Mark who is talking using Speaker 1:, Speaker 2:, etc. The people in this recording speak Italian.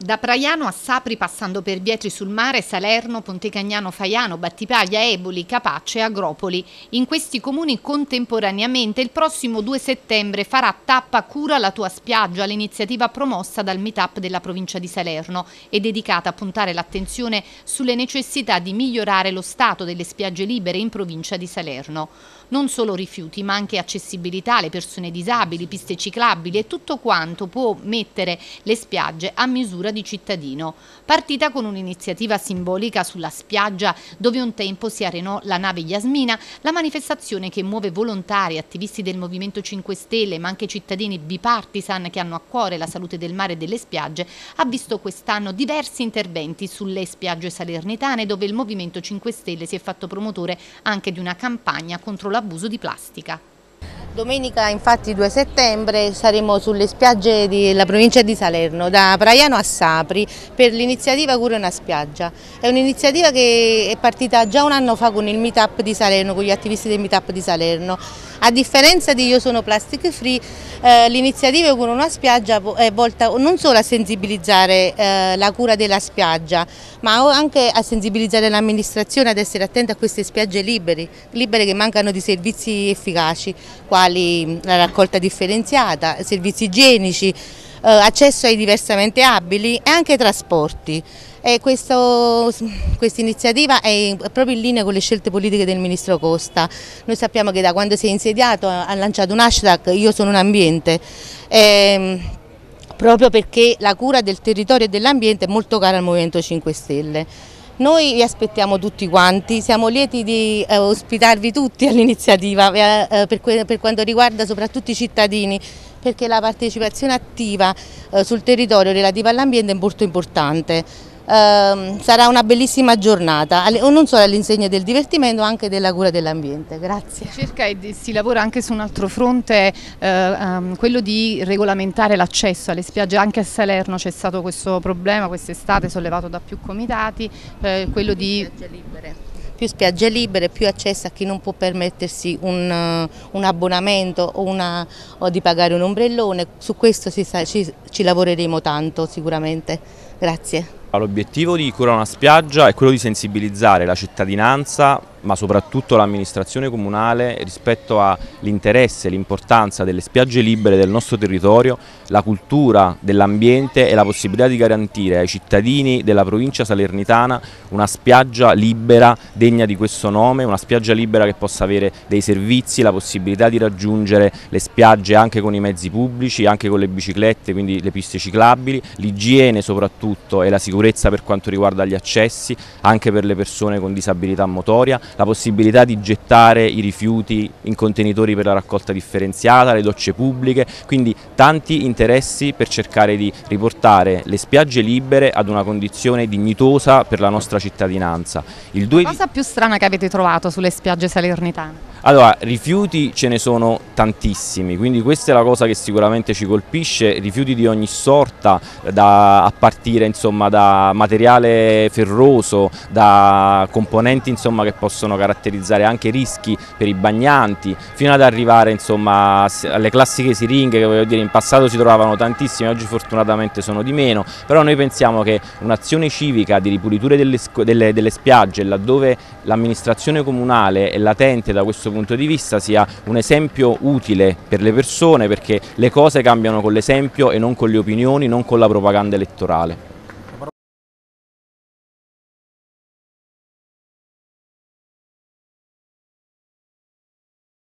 Speaker 1: Da Praiano a Sapri, passando per Bietri sul Mare, Salerno, Pontecagnano Faiano, Battipaglia, Eboli, Capace e Agropoli. In questi comuni contemporaneamente il prossimo 2 settembre farà tappa Cura la tua spiaggia, l'iniziativa promossa dal Meetup della provincia di Salerno e dedicata a puntare l'attenzione sulle necessità di migliorare lo stato delle spiagge libere in provincia di Salerno. Non solo rifiuti, ma anche accessibilità alle persone disabili, piste ciclabili e tutto quanto può mettere le spiagge a misura figura di cittadino, partita con un'iniziativa simbolica sulla spiaggia dove un tempo si arenò la nave Yasmina, la manifestazione che muove volontari, attivisti del Movimento 5 Stelle ma anche cittadini bipartisan che hanno a cuore la salute del mare e delle spiagge, ha visto quest'anno diversi interventi sulle spiagge salernitane dove il Movimento 5 Stelle si è fatto promotore anche di una campagna contro l'abuso di plastica.
Speaker 2: Domenica infatti 2 settembre saremo sulle spiagge della provincia di Salerno, da Praiano a Sapri, per l'iniziativa Cura una spiaggia. È un'iniziativa che è partita già un anno fa con il meetup di Salerno, con gli attivisti del meetup di Salerno. A differenza di Io sono plastic free, eh, l'iniziativa Cura una spiaggia è volta non solo a sensibilizzare eh, la cura della spiaggia, ma anche a sensibilizzare l'amministrazione ad essere attenta a queste spiagge libere, libere che mancano di servizi efficaci, quali la raccolta differenziata, servizi igienici, eh, accesso ai diversamente abili e anche trasporti. Questa iniziativa è proprio in linea con le scelte politiche del Ministro Costa. Noi sappiamo che da quando si è insediato ha lanciato un hashtag Io sono un ambiente. Eh, proprio perché la cura del territorio e dell'ambiente è molto cara al Movimento 5 Stelle. Noi vi aspettiamo tutti quanti, siamo lieti di eh, ospitarvi tutti all'iniziativa eh, per, per, quanto riguarda soprattutto i cittadini perché la partecipazione attiva eh, sul territorio relativa all'ambiente è molto importante. Ehm, sarà una bellissima giornata, non solo all'insegna del divertimento ma anche della cura dell'ambiente. Grazie.
Speaker 1: Circa e si lavora anche su un altro fronte, eh, um, quello di regolamentare l'accesso alle spiagge, anche a Salerno c'è stato questo problema quest'estate sollevato da più comitati, eh, quello di...
Speaker 2: più spiagge libere, più accesso a chi non può permettersi un, un abbonamento o, una, o, di pagare un ombrellone, su questo ci, ci, ci lavoreremo tanto sicuramente. Grazie.
Speaker 3: L'obiettivo di Cura una spiaggia è quello di sensibilizzare la cittadinanza ma soprattutto l'amministrazione comunale rispetto all'interesse e l'importanza delle spiagge libere del nostro territorio, la cultura dell'ambiente e la possibilità di garantire ai cittadini della provincia salernitana una spiaggia libera degna di questo nome, una spiaggia libera che possa avere dei servizi, la possibilità di raggiungere le spiagge anche con i mezzi pubblici, anche con le biciclette, quindi le piste ciclabili, l'igiene soprattutto e la sicurezza per quanto riguarda gli accessi anche per le persone con disabilità motoria, la possibilità di gettare i rifiuti in contenitori per la raccolta differenziata, le docce pubbliche, quindi tanti interessi per cercare di riportare le spiagge libere ad una condizione dignitosa per la nostra cittadinanza.
Speaker 1: Il la cosa più strana che avete trovato sulle spiagge salernitane?
Speaker 3: Allora, rifiuti ce ne sono tantissimi, quindi questa è la cosa che sicuramente ci colpisce, rifiuti di ogni sorta, da, a partire insomma, da materiale ferroso, da componenti insomma, che possono caratterizzare anche rischi per i bagnanti, fino ad arrivare insomma, alle classiche siringhe che voglio dire in passato si trovavano tantissime, oggi fortunatamente sono di meno, però noi pensiamo che un'azione civica di ripulitura delle, delle, delle spiagge laddove l'amministrazione comunale è latente da questo punto di vista sia un esempio utile per le persone perché le cose cambiano con l'esempio e non con le opinioni, non con la propaganda elettorale.